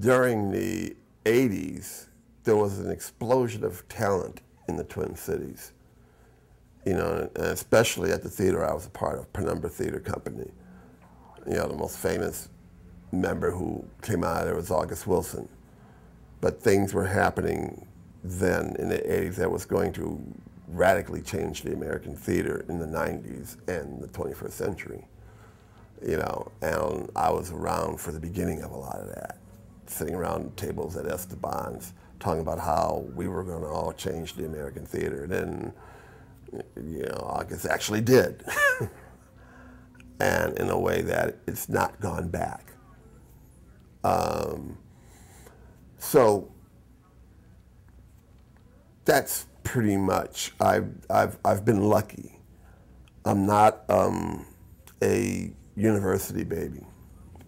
during the 80s, there was an explosion of talent in the Twin Cities. You know, especially at the theater I was a part of, Penumbra Theater Company. You know, the most famous member who came out of there was August Wilson. But things were happening then in the 80s that was going to radically change the American theater in the 90s and the 21st century. You know, and I was around for the beginning of a lot of that, sitting around tables at Esteban's, talking about how we were going to all change the American theater. Then, you know, August actually did. and in a way that it's not gone back. Um, so that's pretty much, I've, I've, I've been lucky. I'm not um, a university baby.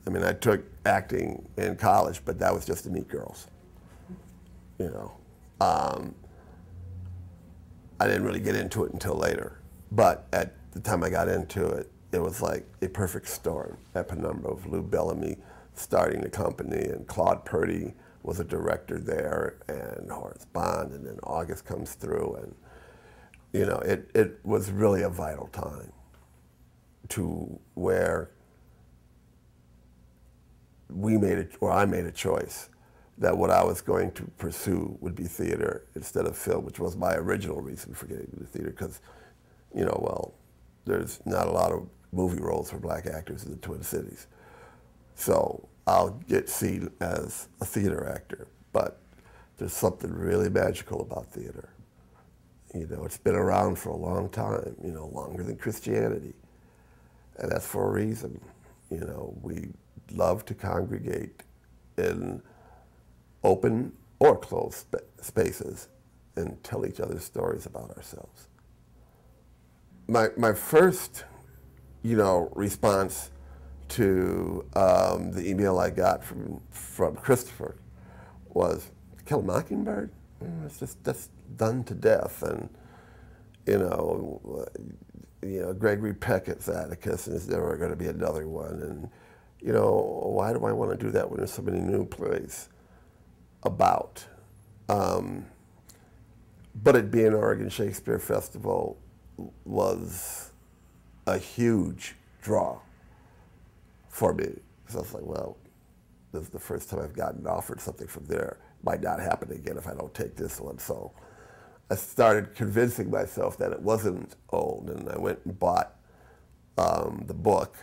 I mean, I took acting in college, but that was just to meet girls. You know, um, I didn't really get into it until later. But at the time I got into it, it was like a perfect storm at Penumbra of Lou Bellamy starting the company and Claude Purdy was a director there and Horace Bond and then August comes through and you know it, it was really a vital time to where we made it or I made a choice that what I was going to pursue would be theater instead of film, which was my original reason for getting into theater because you know well there's not a lot of movie roles for black actors in the Twin Cities. So I'll get seen as a theater actor, but there's something really magical about theater. You know, it's been around for a long time, you know, longer than Christianity. And that's for a reason. You know, we love to congregate in open or closed sp spaces and tell each other stories about ourselves. My, my first, you know, response to um, the email I got from from Christopher was kill a mockingbird. It's just that's done to death, and you know, you know Gregory Peckett's Atticus, and is there going to be another one? And you know, why do I want to do that when there's so many new plays about? Um, but it being Oregon Shakespeare Festival was a huge draw for me. So I was like, well, this is the first time I've gotten offered something from there. Might not happen again if I don't take this one. So I started convincing myself that it wasn't old, and I went and bought um, the book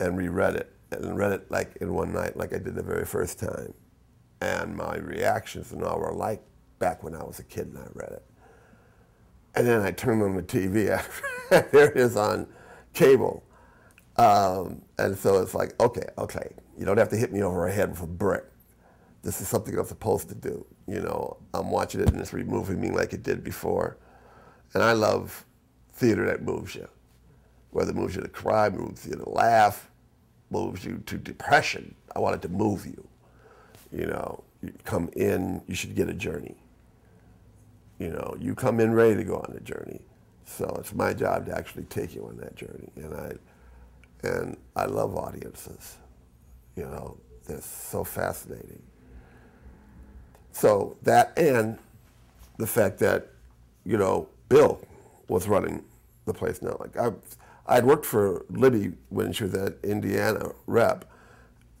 and reread it, and read it like in one night, like I did the very first time. And my reactions all were like back when I was a kid and I read it. And then I turned on the TV, there it is on cable, um, and so it's like, okay, okay, you don't have to hit me over the head with a brick. This is something I'm supposed to do. You know, I'm watching it and it's removing me like it did before. And I love theater that moves you, whether it moves you to cry, moves you to laugh, moves you to depression. I want it to move you. You know, you come in, you should get a journey. You know, you come in ready to go on the journey. So it's my job to actually take you on that journey. And I, and I love audiences. You know, they're so fascinating. So that and the fact that, you know, Bill was running the place now. Like I, I'd worked for Libby when she was at Indiana rep,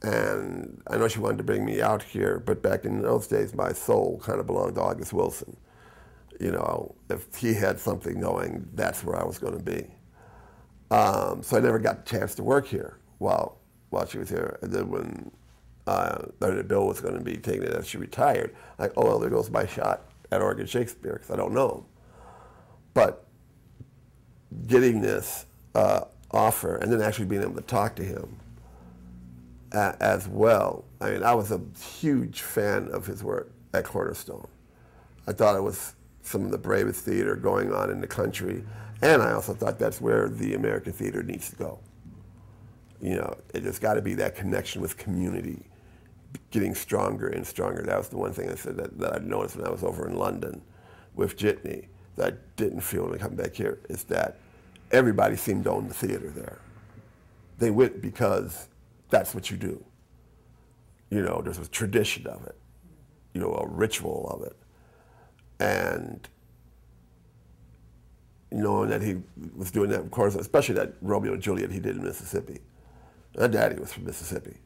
and I know she wanted to bring me out here, but back in those days, my soul kind of belonged to August Wilson. You know, if he had something going, that's where I was going to be. Um, so I never got a chance to work here while while she was here. And then when uh, Bill was going to be taking it as she retired, like, oh well, there goes my shot at Oregon Shakespeare because I don't know. But getting this uh, offer and then actually being able to talk to him as well. I mean, I was a huge fan of his work at Cornerstone. I thought it was some of the bravest theater going on in the country. And I also thought that's where the American theater needs to go. You know, it just got to be that connection with community, getting stronger and stronger. That was the one thing I said that, that I noticed when I was over in London with Jitney that I didn't feel when I come back here is that everybody seemed to own the theater there. They went because that's what you do. You know, there's a tradition of it, you know, a ritual of it. And knowing that he was doing that, of course, especially that Romeo and Juliet he did in Mississippi. My daddy was from Mississippi.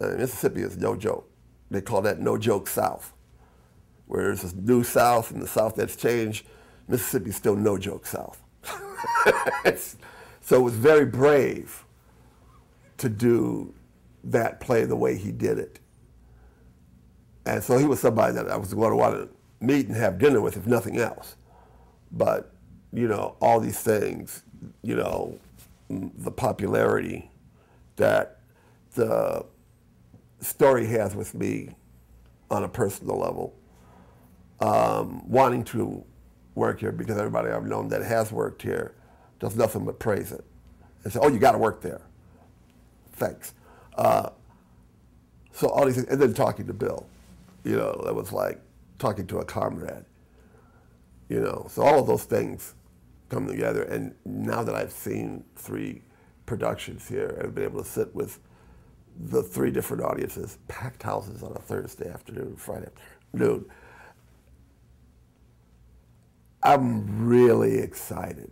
Mississippi is no joke. They call that no joke South. Where there's this new South and the South that's changed, Mississippi's still no joke South. so it was very brave to do that play the way he did it. And so he was somebody that I was going to want to meet and have dinner with, if nothing else. But, you know, all these things, you know, the popularity that the story has with me on a personal level, um, wanting to work here because everybody I've known that has worked here does nothing but praise it and say, "Oh, you got to work there." Thanks. Uh, so all these things, and then talking to Bill, you know, that was like talking to a comrade. You know, so all of those things come together, and now that I've seen three productions here and been able to sit with the three different audiences, packed houses on a Thursday afternoon, Friday afternoon. I'm really excited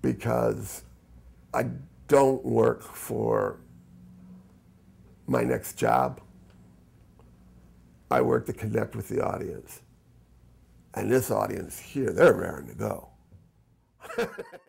because I don't work for my next job. I work to connect with the audience. And this audience here, they're raring to go.